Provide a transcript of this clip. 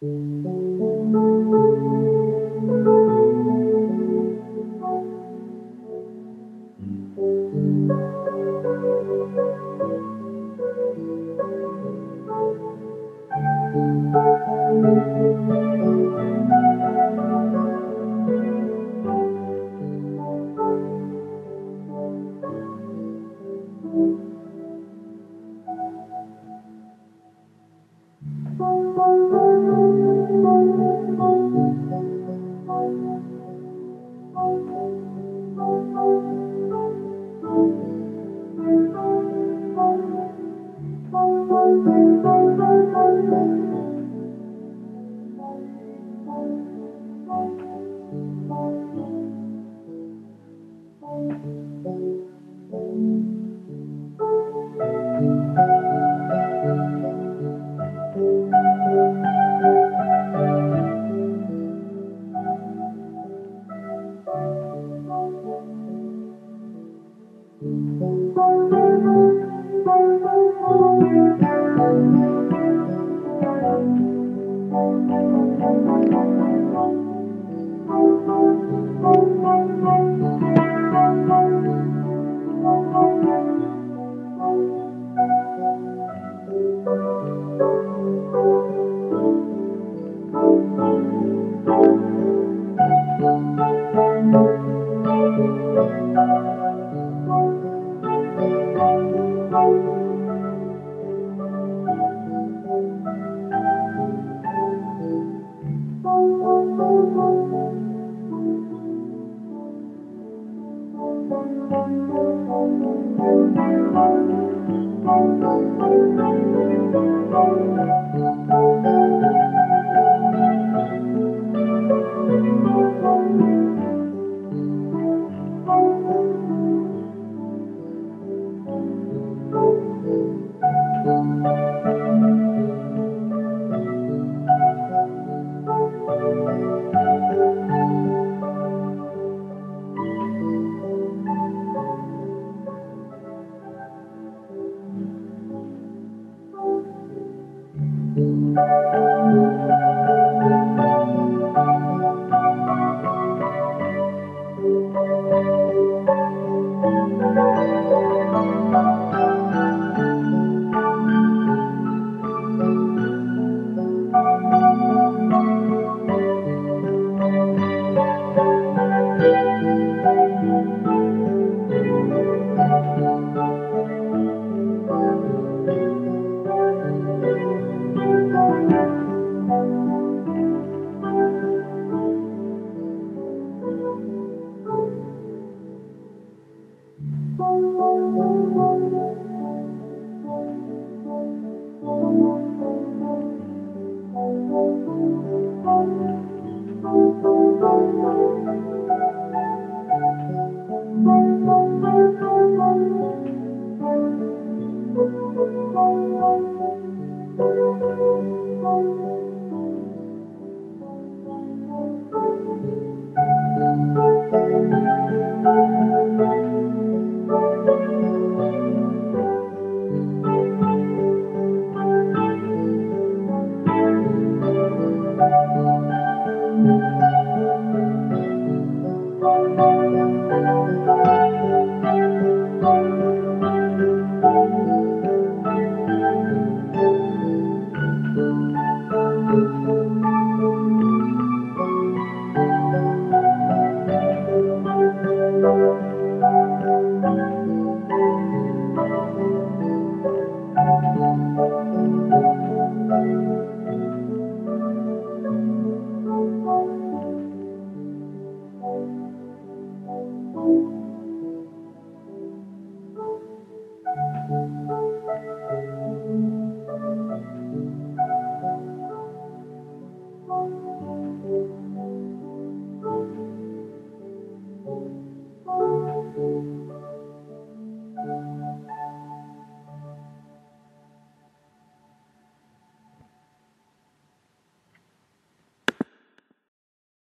Thank you. Thank you. Música